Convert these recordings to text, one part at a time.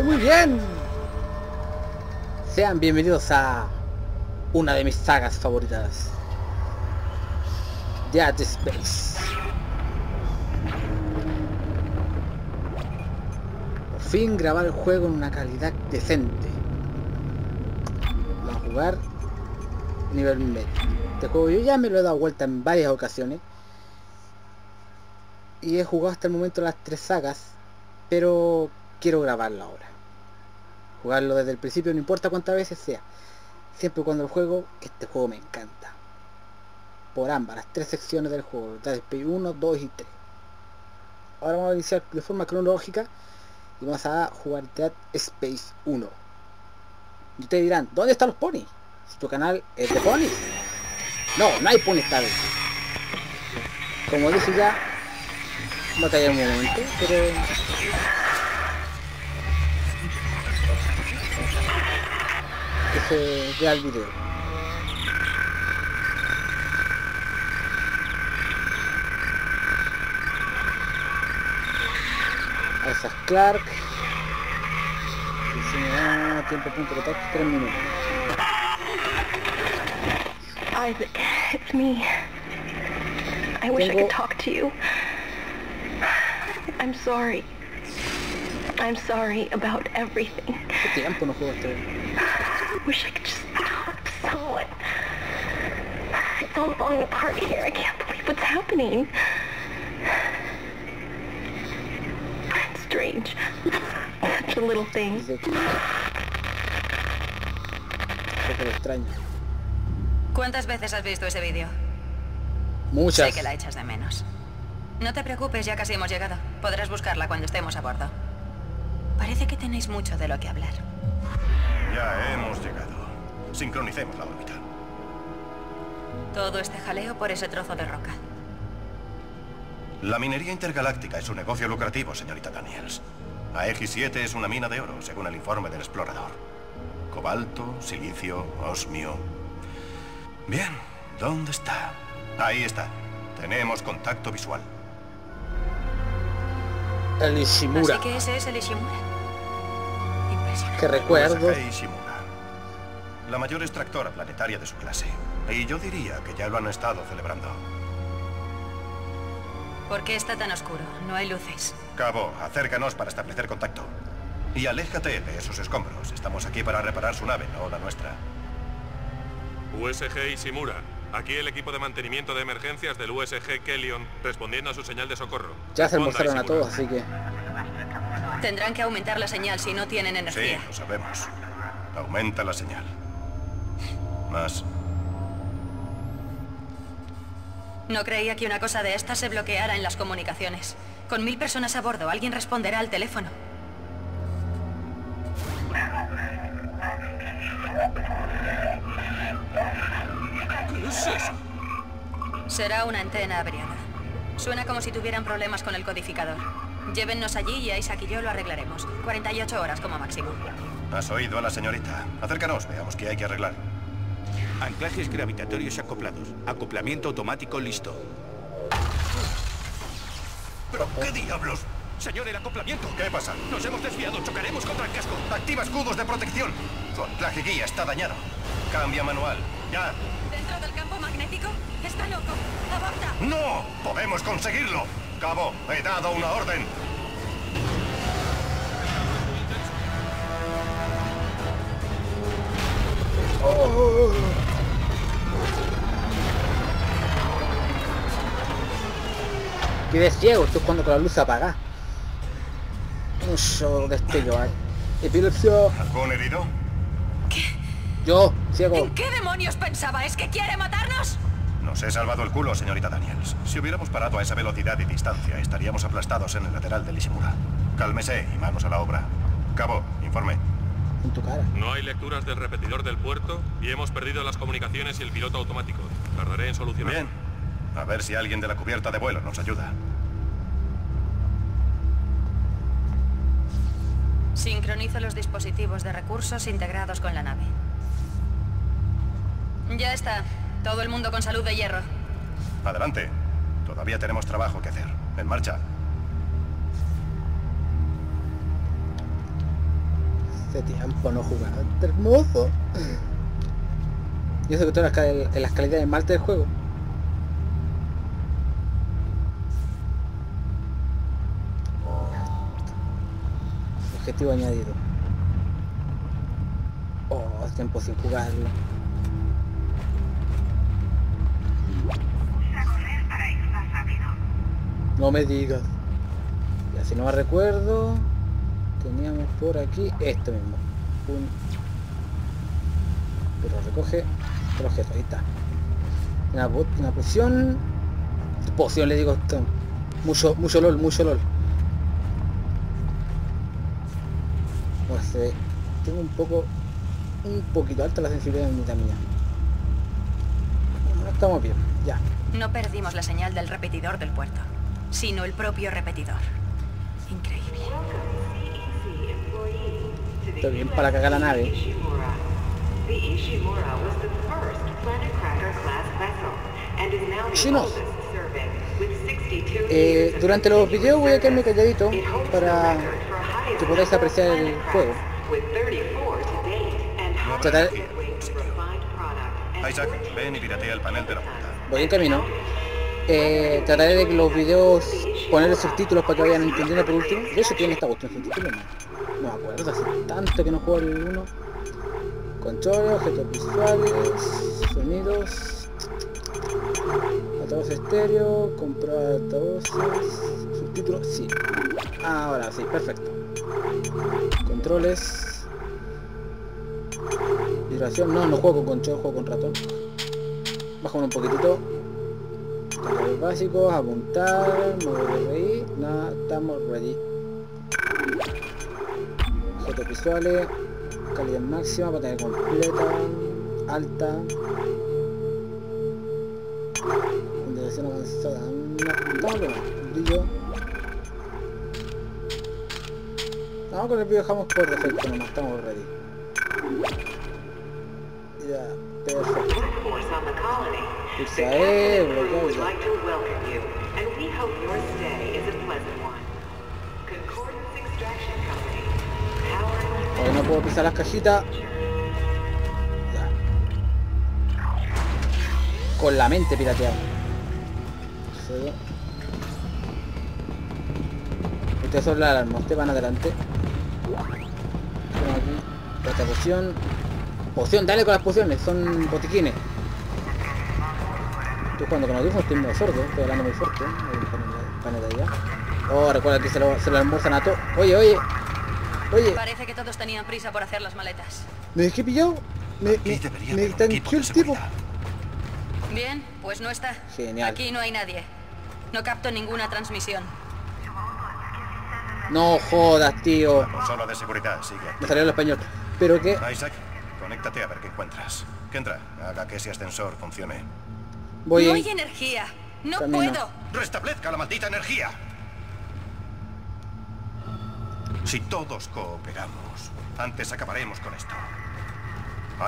Pues muy bien. Sean bienvenidos a una de mis sagas favoritas. Dead Space. Por fin grabar el juego en una calidad decente. Vamos a jugar nivel medio. Este juego yo ya me lo he dado vuelta en varias ocasiones. Y he jugado hasta el momento las tres sagas. Pero quiero grabarlo ahora. Jugarlo desde el principio, no importa cuántas veces sea. Siempre cuando el juego, este juego me encanta. Por ambas, las tres secciones del juego. Space 1, 2 y 3. Ahora vamos a iniciar de forma cronológica. Y vamos a jugar Dead Space 1. Y ustedes dirán, ¿dónde están los ponis? Si tu canal es de ponis. No, no hay ponis vez. Como dije ya, no te un momento, pero se vea el video. Clark. Y si me da tiempo punto de 3 minutos. Isaac, it's me. I wish I could talk to you. I'm sorry. I'm sorry about everything. Wish I could just talk to someone. It's all falling apart here. I can't believe what's happening. It's strange. Such a little thing. Extraño. ¿Cuántas veces has visto ese vídeo? Muchas. Sé que la echas de menos. No te preocupes, ya casi hemos llegado. Podrás buscarla cuando estemos a bordo. Parece que tenéis mucho de lo que hablar. Ya hemos llegado. Sincronicemos la órbita. Todo este jaleo por ese trozo de roca. La minería intergaláctica es un negocio lucrativo, señorita Daniels. Aegis 7 es una mina de oro, según el informe del explorador. Cobalto, silicio, osmio. Bien, ¿dónde está? Ahí está. Tenemos contacto visual. El Ishimura. Así que ese es el Ishimura. Que recuerdo. Ishimura. La mayor extractora planetaria de su clase. Y yo diría que ya lo han estado celebrando. ¿Por qué está tan oscuro? No hay luces. Cabo, acércanos para establecer contacto. Y aléjate de esos escombros. Estamos aquí para reparar su nave, no la nuestra. USG Ishimura. Aquí el equipo de mantenimiento de emergencias del USG Kellion respondiendo a su señal de socorro. Ya se almorzaron a todos, así que... Tendrán que aumentar la señal si no tienen Sí, energía. lo sabemos. Aumenta la señal. Más. No creía que una cosa de esta se bloqueara en las comunicaciones. Con mil personas a bordo, alguien responderá al teléfono. ¿Qué es eso? Será una antena averiada. Suena como si tuvieran problemas con el codificador. Llévennos allí y Isaac y yo lo arreglaremos. 48 horas como máximo. ¿Has oído a la señorita? Acércanos, veamos qué hay que arreglar. Anclajes gravitatorios acoplados. Acoplamiento automático listo. ¿Pero qué diablos? Señor, el acoplamiento. ¿Qué pasa? Nos hemos desviado. Chocaremos contra el casco. Activa escudos de protección. Su anclaje guía está dañado. Cambia manual. Ya. ¿Dentro del campo magnético? Está loco. ¡Aborta! ¡No! ¡Podemos conseguirlo! Cabo, he dado una orden. Quedé ciego, esto es cuando con la luz se apaga. Mucho destello, ¿eh? Epilepsia. ¿Algún herido? Yo, ciego. ¿En qué demonios pensaba? ¿Es que quiere matarnos? Nos he salvado el culo, señorita Daniels. Si hubiéramos parado a esa velocidad y distancia, estaríamos aplastados en el lateral del Ishimura. Cálmese y manos a la obra. Cabo, informe. En tu cara. No hay lecturas del repetidor del puerto y hemos perdido las comunicaciones y el piloto automático. Tardaré en solucionar. Bien. A ver si alguien de la cubierta de vuelo nos ayuda. Sincronizo los dispositivos de recursos integrados con la nave. Ya está. Todo el mundo con salud de hierro. Adelante. Todavía tenemos trabajo que hacer. En marcha. Hace tiempo no jugaba. Está hermoso. Y eso que todas en las calidades más altas del juego. Objetivo añadido. Oh, tiempo sin jugarlo. No me digas. Ya si no me recuerdo, teníamos por aquí esto mismo. Pero recoge el objeto, ahí está. Una, po- una poción. Poción le digo esto. Mucho, mucho LOL, mucho LOL. Pues tengo un poco, un poquito alta la sensibilidad de mi mía. Bueno, estamos bien, ya. No perdimos la señal del repetidor del puerto, sino el propio repetidor. Increíble. Está bien para cagar la nave. With 62 Eh, durante los videos voy a quedarme calladito para que podáis apreciar el juego. cracks, with 34 to date, and hundreds Tratar- Isaac, ven y piratea el panel de la punta. Voy en camino. Eh, trataré de que los videos ponerle subtítulos para que vayan entendiendo por último. De hecho tiene esta cuestión subtítulos, no, no me acuerdo, hace tanto que no juego el 1. Controles, objetos visuales, sonidos, altavoz estéreo, comprar altavoces, subtítulos, sí. Ahora sí, perfecto. Controles. Vibración, no, no juego con control, juego con ratón. Bajamos un poquitito. Controles básicos, apuntar, mover RI, nada, estamos ready. Objetos visuales, calidad máxima, pantalla completa, alta. Ondulación avanzada, no, bien, brillo. No, con el brillo dejamos por defecto nomás, estamos ready. Ya, perfecto. No puedo pisar las cajitas. Ya. Con la mente pirateado. Sí. Ustedes son la alarma, ustedes van adelante. Otra poción. Poción, dale con las pociones, son botiquines. Estoy jugando con audífonos, estoy medio sordo, estoy hablando muy fuerte. Allá. Oh, recuerda que se lo, se lo almuerzan a todos. Oye, oye. Oye, Parece que todos tenían prisa por hacer las maletas. ¿Me dejé pillado? Me, me, me tanqueó el tipo. Bien, pues no está. Genial. Aquí no hay nadie. No capto ninguna transmisión. No jodas, tío. Consola de seguridad, sigue. Me salió el español. Pero que Isaac, conéctate a ver qué encuentras. Kendra, haga que ese ascensor funcione. Voy no en... hay energía. No Camino. puedo. ¡Restablezca la maldita energía! Si todos cooperamos, antes acabaremos con esto.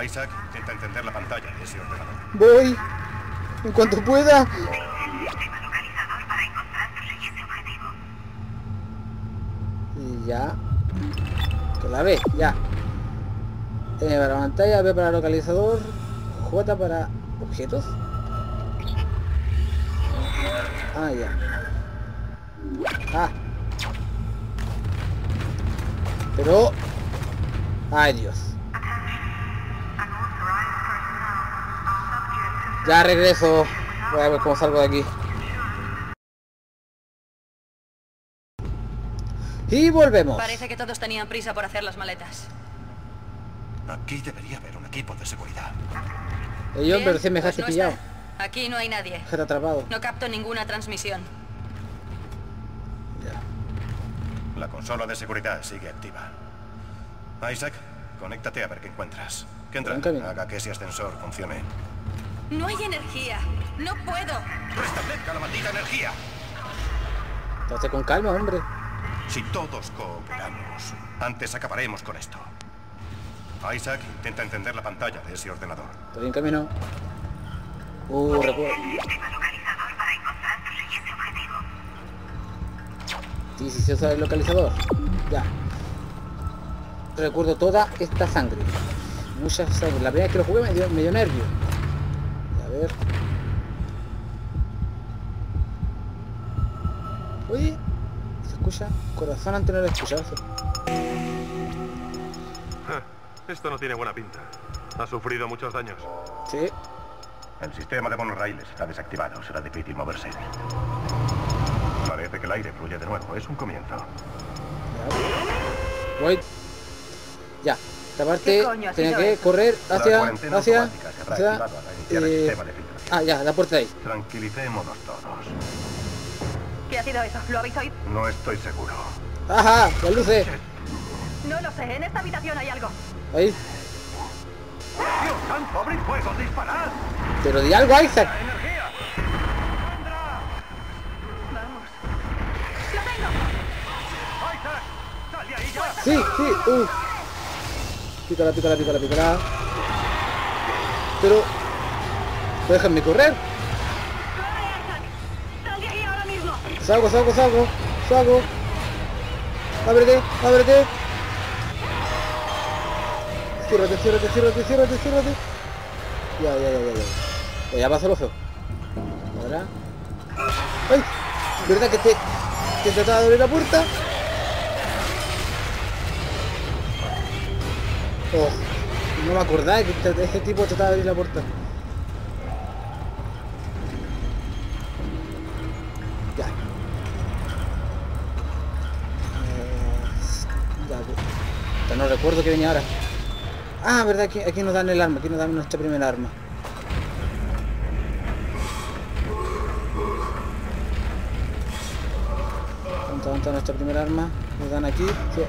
Isaac, intenta encender la pantalla de ese ordenador. Voy. En cuanto pueda. Y ya. Que la ve, ya. N para pantalla, B para localizador, J para objetos. Ah, ya. Ah. Pero... Ay, Dios. Ya regreso. Voy a ver cómo salgo de aquí. Y volvemos. Parece que todos tenían prisa por hacer las maletas. Aquí debería haber un equipo de seguridad. Yo, Bien, pero recién me pues dejaste no pillado. está. Aquí no hay nadie. Dejaste atrapado. No capto ninguna transmisión. Ya. La consola de seguridad sigue activa. Isaac, conéctate a ver qué encuentras. Buen camino. haga que ese ascensor funcione. No hay energía. No puedo. ¡Restablezca la maldita energía! Entonces con calma, hombre. Si todos cooperamos, antes acabaremos con esto. Isaac, intenta encender la pantalla de ese ordenador. Estoy en camino. Uh, recuerdo. Sí, sí, se usa el localizador. Ya. recuerdo toda esta sangre. Mucha sangre. La primera vez que lo jugué me dio, me dio nervio. A ver. Oye, ¿se escucha? Corazón antes no lo escuchaba. Esto no tiene buena pinta. Ha sufrido muchos daños. Sí. El sistema de monorraíles está desactivado. Será difícil moverse. Parece que el aire fluye de nuevo. Es un comienzo. Ya. Voy. Ya. Esta parte ¿Qué coño ha tenía que eso? correr La hacia, hacia, hacia, eh, ah, ya, la puerta de ahí. Tranquilicémonos todos. ¿Qué ha sido eso? ¿Lo habéis oído? No estoy seguro. Ajá, las luces. No lo sé. En esta habitación hay algo. Ahí. ¡Dios santo, abrid fuego, disparad! Pero di algo, Isaac. Sí, sí, uh. Pícala, pícala, pícala, pícala. Pero... Déjenme correr. ¡Corre, Isaac! ¡Sal de ahí ahora mismo! Salgo, salgo, salgo. Salgo. Ábrete, ábrete. Ciérrate, ciérrate, ciérrate, ciérrate, ciérrate. Ya, ya, ya, ya. Ya, ya pasó lo feo. Ahora. ¡Ay! ¿Verdad que te, te trataba de abrir la puerta? Oh, no me acordaba que este, este tipo trataba de abrir la puerta. Ya. Eh, ya, pues. No recuerdo que venía ahora. Ah, verdad, aquí, aquí nos dan el arma, aquí nos dan nuestra primera arma. ¿Dónde dónde está nuestra primera arma? Nos dan aquí. Sí.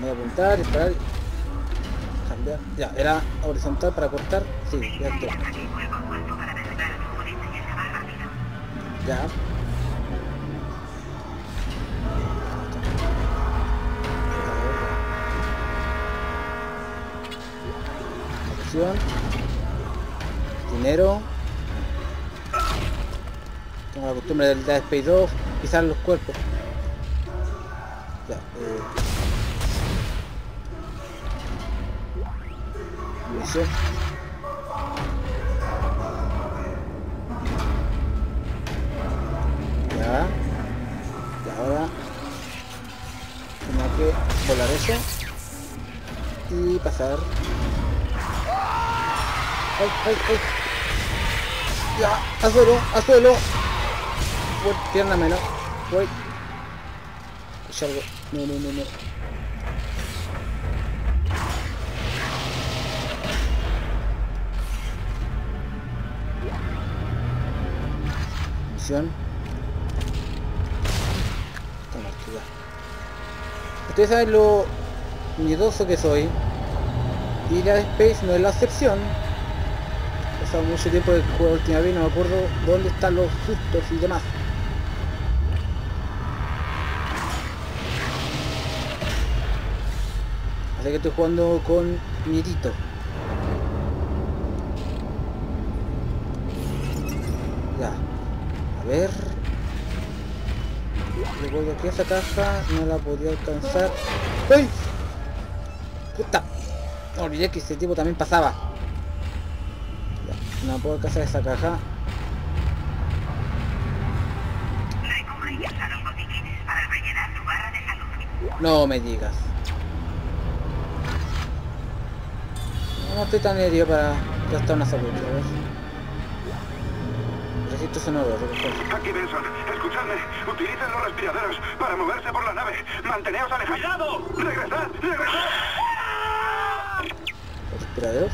Voy a apuntar, disparar. Cambiar. Ya, era horizontal para cortar. Sí, ya está. Ya. Dinero. Tengo la costumbre del Dead Space 2 pisar los cuerpos. Ya, eh. Munición. Ya. Y ahora tengo que volar eso y pasar. ¡Ay, ay, ay! ¡Ya! ¡A suelo! ¡A suelo! Voy, pierna menos. Voy. Escuché algo. No, no, no, no. Misión. Está muerto ya. Ustedes saben lo miedoso que soy. Y la Space no es la excepción. Mucho tiempo de juego última vez, no me acuerdo dónde están los sustos y demás. Así que estoy jugando con miedito. Ya. A ver. Le voy aquí a esa caja, no la podía alcanzar. ¡Ay! ¡Puta! No olvidé que ese tipo también pasaba. Ya, no puedo alcanzar esa caja. No me digas. No, estoy tan herido para gastar una salud. A ver. Registro sonoro, recoger. Aquí Benson, escuchadme. Utilicen los respiradores para moverse por la nave. Manteneos alejados. ¡Regresad! ¡Regresad! Respiraderos.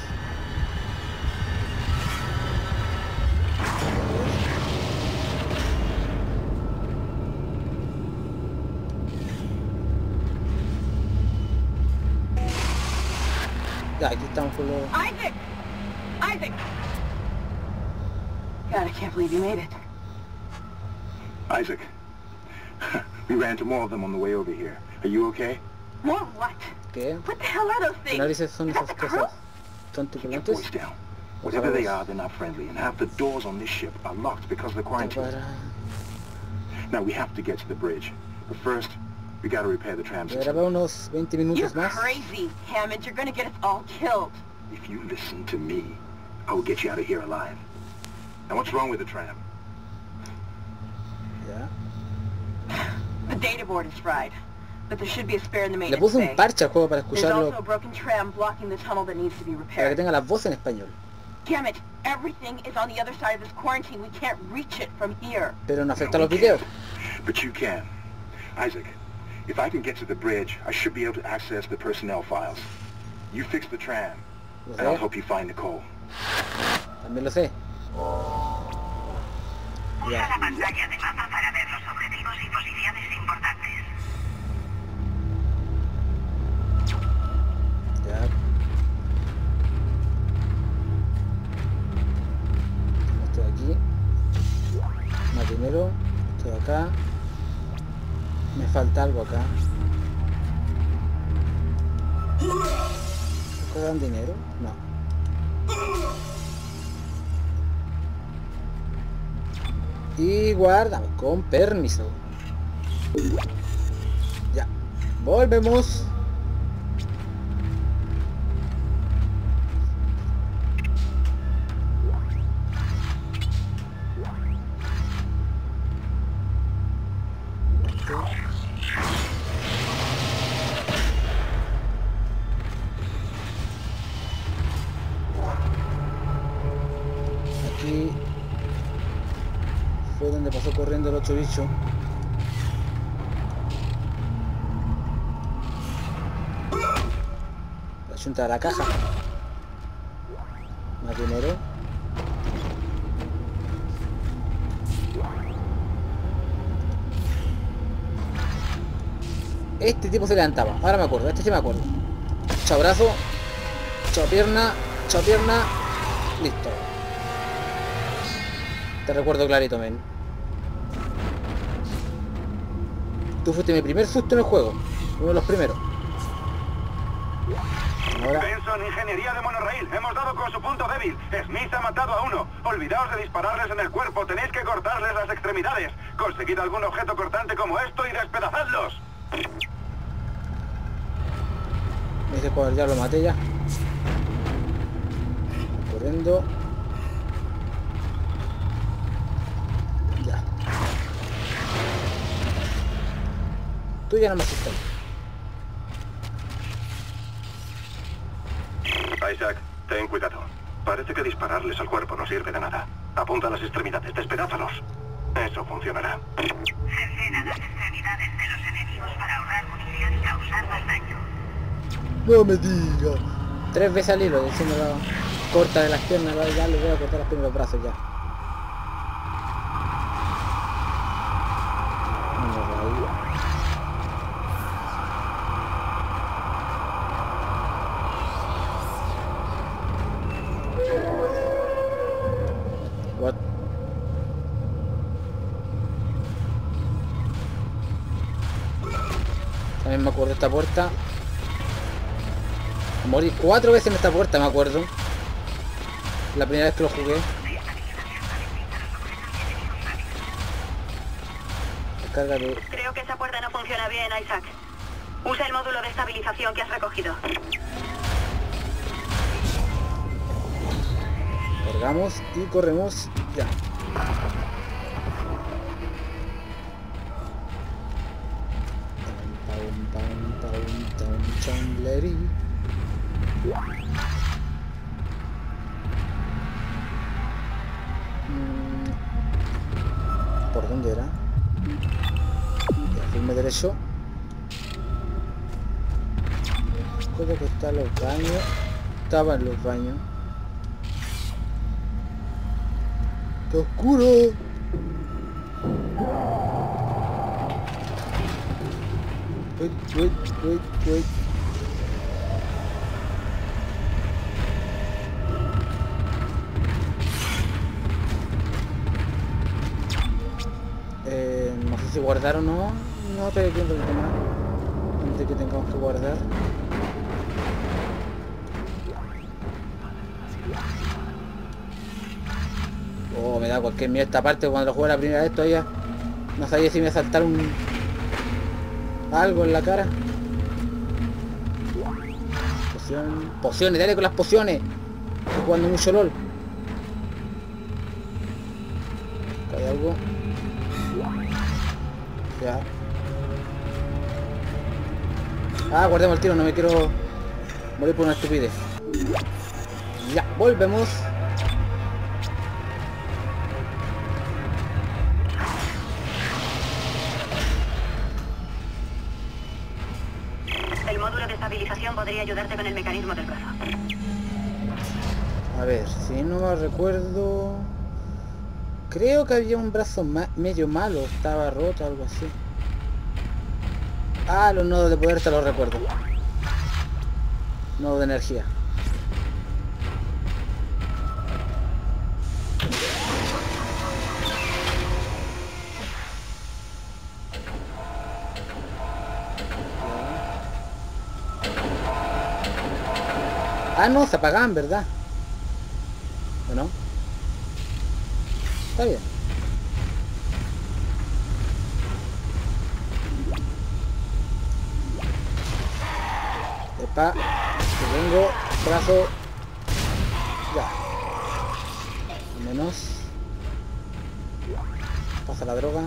Ya, aquí estamos con. Isaac! Isaac! God, I can't believe you made it. Isaac, we ran into more of them on the way over here. Are you okay? More what? ¿Qué? What the hell are those things? narices son Is that esas the cosas? ¿Son Keep your voice down. Whatever they are, they're not friendly, and half the doors on this ship are locked because of the quarantine. Now we have to get to the bridge. But first, we gotta repair the tram system. unos 20 You're más. crazy, Hammond. You're gonna get us all killed. If you listen to me, I will get you out of here alive. Now what's wrong with the tram? Ya. The data board is fried. But there should be a spare in the Le maintenance puse un parche al juego para There's also a escucharlo, broken tram blocking the tunnel that needs to be para que repaired. tenga las voces en español. Damn it! Everything is on the other side of this quarantine. We can't reach it from here. Pero no afecta No, los videos. But you can. Isaac, if I can get to the bridge, I should be able to access the personnel files. You fix the tram, Lo and I'll sé, help you find Nicole. también lo sé. Ya. pantalla de mapa para ver los objetivos y posiciones importantes. Ya. Esto de aquí. Más dinero. Esto de acá. Me falta algo acá. ¿Juegan dinero? No. Y guardamos con permiso. Ya. Volvemos. Corriendo el otro bicho. La junta de la caja. Más dinero. Este tipo se levantaba. Ahora me acuerdo. Este sí me acuerdo. Chao brazo. Chao pierna. Chao pierna. Listo. Te recuerdo clarito, men. Tú fuiste mi primer susto en el juego. Uno de los primeros. Ahora, Benson, ingeniería de monorraíl. Hemos dado con su punto débil. Smith ha matado a uno. Olvidaos de dispararles en el cuerpo. Tenéis que cortarles las extremidades. Conseguid algún objeto cortante como esto y despedazadlos. me dice ya lo maté ya. Corriendo. Tú ya no me asustas. Isaac, ten cuidado. Parece que dispararles al cuerpo no sirve de nada. Apunta a las extremidades, despedázalos. Eso funcionará. Cercena las extremidades de los enemigos para ahorrar munición y causar más daño. No me diga. Tres veces al hilo diciéndolo. Corta de las piernas, ya le voy a cortar las piernas los brazos ya. Vamos ahí. What? También me acuerdo de esta puerta. Morí cuatro veces en esta puerta, me acuerdo. La primera vez que lo jugué. Descarga de... Creo que esa puerta no funciona bien, Isaac. Usa el módulo de estabilización que has recogido. Cargamos y corremos. Ya. ¿Por dónde era? Firme derecho. Creo que está en los baños. Estaba en los baños. ¡Está oscuro! Wait, wait, wait, wait. Si guardar o no. No estoy viendo el tema. Antes que tengamos que guardar. Oh, me da cualquier miedo esta parte cuando lo jugué la primera vez todavía. No sabía si me saltar un... Algo en la cara. Poción... Pociones, dale con las pociones. Estoy jugando mucho LOL. Ah, guardemos el tiro, no me quiero morir por una estupidez. Ya, volvemos. El módulo de estabilización podría ayudarte con el mecanismo del brazo. A ver, si no me recuerdo... Creo que había un brazo ma- medio malo, estaba roto, algo así. Ah, los nodos de poder te los recuerdo. Nodo de energía. Ah, no, se apagaban, ¿verdad? ¿O no? Está bien. Que vengo, brazo. Ya. Menos. Pasa la droga.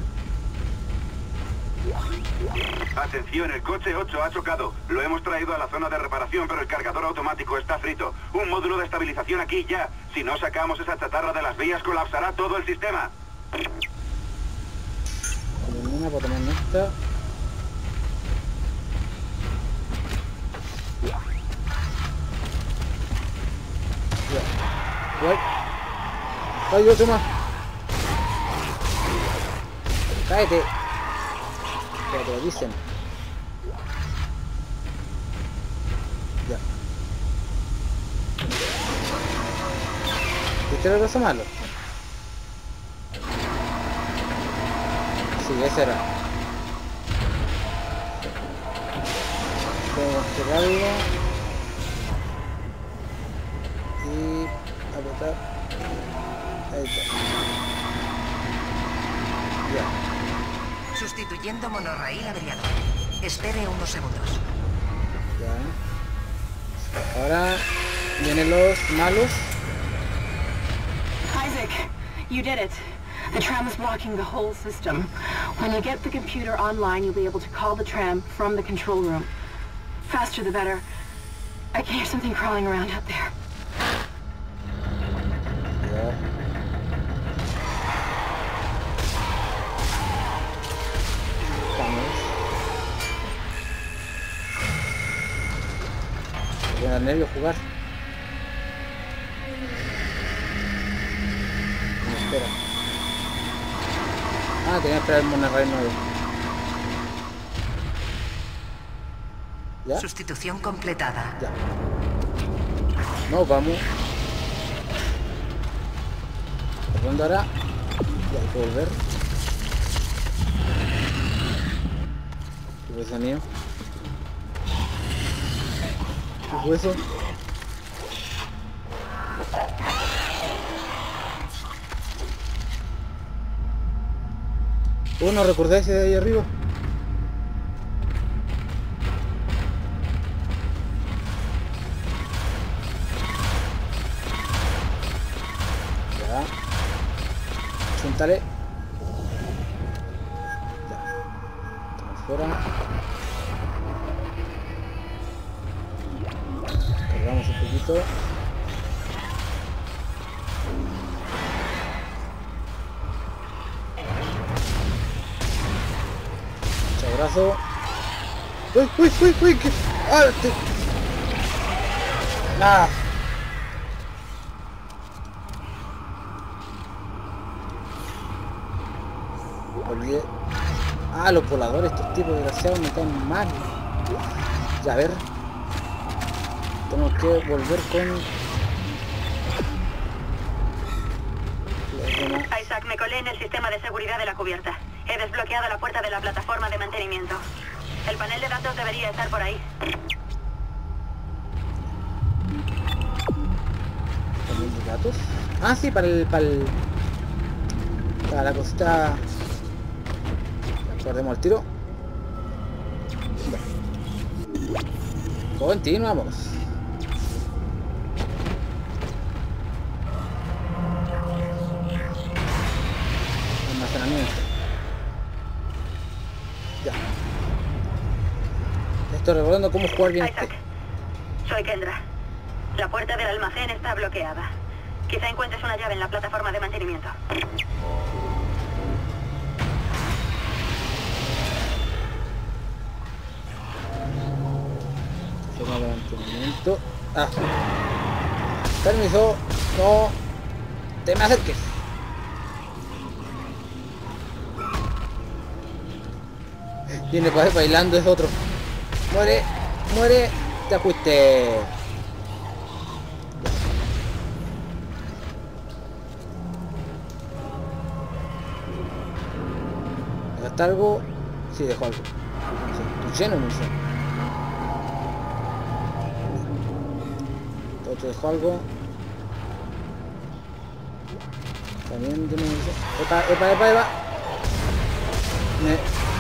Atención, el coche 8 ha chocado. Lo hemos traído a la zona de reparación, pero el cargador automático está frito. Un módulo de estabilización aquí ya. Si no sacamos esa chatarra de las vías, colapsará todo el sistema. Una para Guay. Hay otro más. Cállate. Ya te lo dicen. Ya. ¿Viste malo? Sí, ese era. Tengo que cerrarlo. Y apretar. Ahí está. Ya. Sustituyendo monorraíl averiado. Espere unos segundos. Ya. Ahora vienen los malos. Isaac, you did it. The tram is blocking the whole system. When you get the computer online, you'll be able to call the tram from the control room. Faster the better. I can hear something crawling around out there. Vamos. Me da nervio jugar. Espera. Ah, tenía que esperar el monorraíl nuevo. ¿Ya? Sustitución completada. Ya. No, vamos. ¿Por dónde ahora? Ya hay que volver. ¿Qué eso mío? ¿Qué fue eso? Oh, no recordé ese de ahí arriba. Chuntale. Ya. Fuera. Cargamos un poquito. Mucho abrazo. ¡Uy, uy, uy, uy! ¿qué? ¡Ah! ¡Ah! Olvidé. Ah, los voladores, estos tipos desgraciados me caen mal. Ya, a ver. Tenemos que volver con... Isaac, me colé en el sistema de seguridad de la cubierta. He desbloqueado la puerta de la plataforma de mantenimiento. El panel de datos debería estar por ahí. ¿Panel de datos? Ah, sí, para el... Para, el, para la cosita... Guardemos el tiro. Continuamos. Almacenamiento. Ya. Estoy recordando cómo jugar bien este. Soy Kendra. La puerta del almacén está bloqueada. Quizá encuentres una llave en la plataforma de mantenimiento. Mantenimiento. Ah. Permiso. No. Te me acerques. Viene para bailando, es otro. Muere. Muere. Te fuiste. ¿Dejaste algo? Sí, dejó algo. Estoy lleno de munición. Otro dejó algo. También tiene. Epa, epa, epa, epa. Me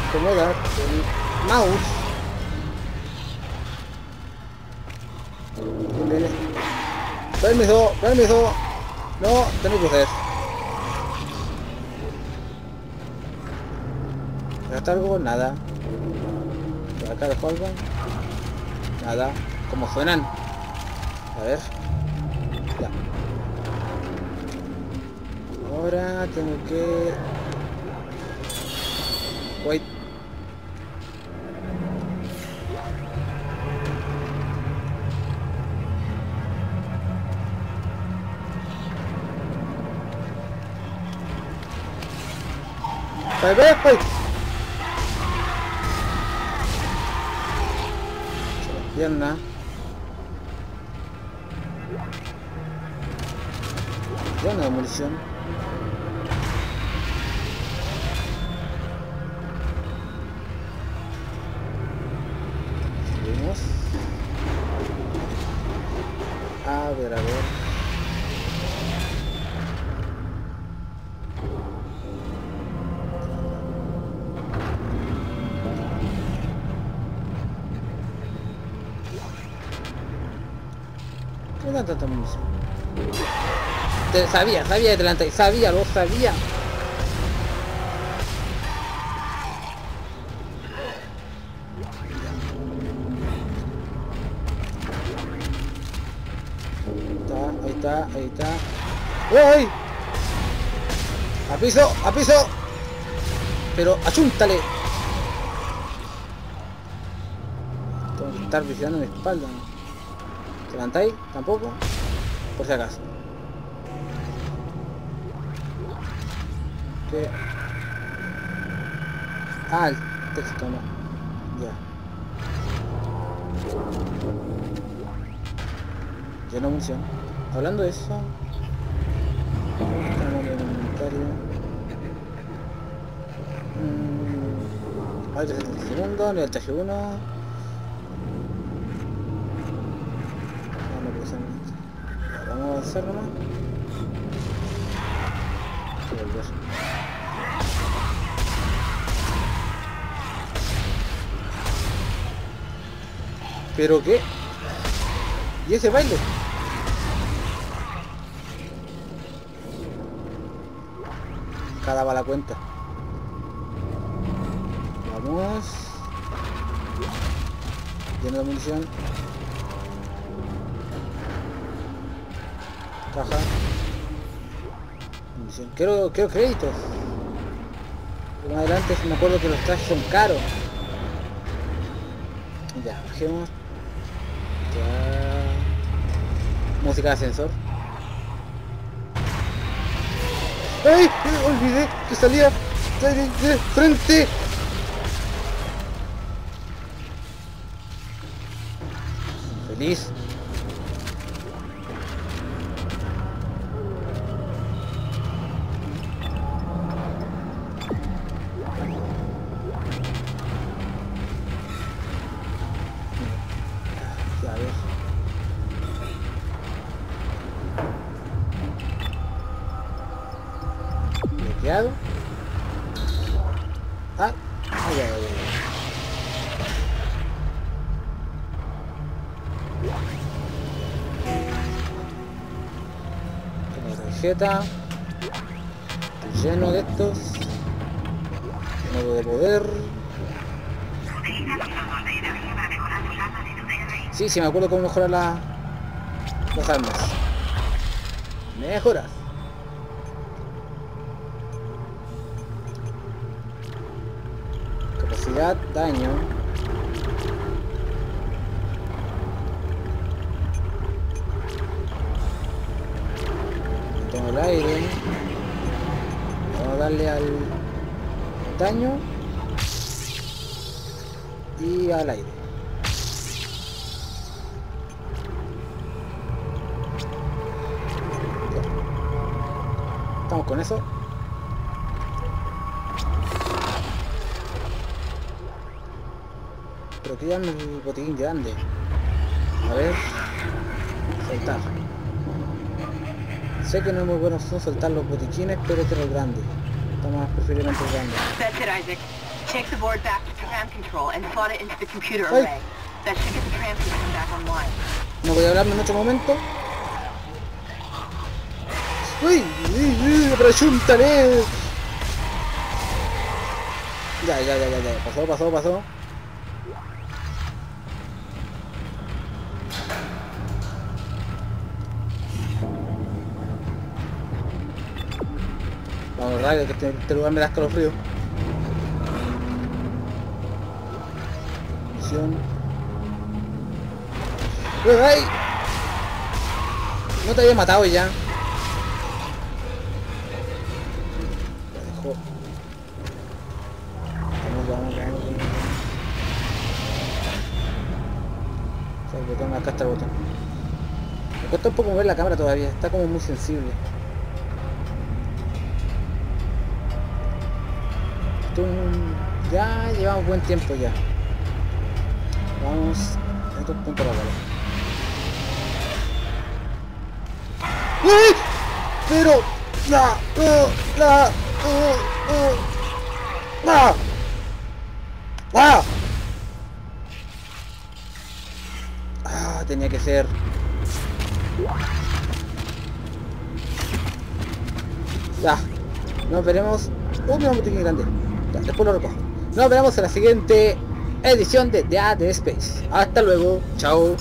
incomoda el mouse. Permiso, permiso. No, tengo que hacer. ¿Dejaste algo? Nada. ¿Por acá dejó algo? Nada. ¿Cómo suenan? A ver. Ya. Ahora tengo que... Wait. Bye bye bye. Pierna. Buena munición. Te- sabía, sabía de delante, sabía, lo sabía. Ahí está, ahí está, ahí. ¡Uy! ¡A piso! ¡A piso! Pero achúntale. Tengo que estar vigilando mi espalda. ¿Te levantáis? ¿Tampoco? Por si acaso. ¿Qué? Ah, el texto no. Ya. Lleno munición. Hablando de eso. Estamos en el inventario. Mm, Hay 30 segundos, nivel traje 1. No, no puede ser mucho. Ya, Vamos a avanzar nomás. ¿Pero qué? ¿Y ese baile? Cada va la cuenta. Vamos. Lleno de munición. Caja. Munición. Quiero, quiero créditos. Más adelante me acuerdo que los trajes son caros. Ya, bajemos. Música de ascensor. ¡Ay! Olvidé que salía de, de frente. Feliz. Ah. ya, ya, ya. Tengo tarjeta. Lleno de estos. Modo de poder. Sí, sí, me acuerdo cómo mejorar la... las armas. Mejoras. Daño. Tengo el aire. Vamos a darle al daño Pero que ya el botiquín grande. A ver. Soltar. Sé que no es muy bueno soltar los botiquines, pero este es grande. Está más preferiblemente grande. That's it, Isaac. Take the board back to tram control and slot it into the computer Ay. array. That should get the tram system back online. No voy a hablarme en otro momento. ¡Uy! ¡Uy! uy. Ya, ya, ya, ya, ya. Pasó, pasó, pasó. Radio, que este, lugar me da escalofrío. Misión. ¡Ay! No te había matado ya. El botón, acá está el botón. Me cuesta un poco mover la cámara todavía, está como muy sensible. Ya llevamos buen tiempo ya. Vamos a otro punto de la. ¡Uy! Pero... ¡La! ¡La! ¡Uh! ¡La! ¡Ah! Tenía que ser... Ya. Nos veremos... Un mismo botiquín grande. Después lo recojo. Nos veremos en la siguiente edición de The Ad Space. Hasta luego. Chao.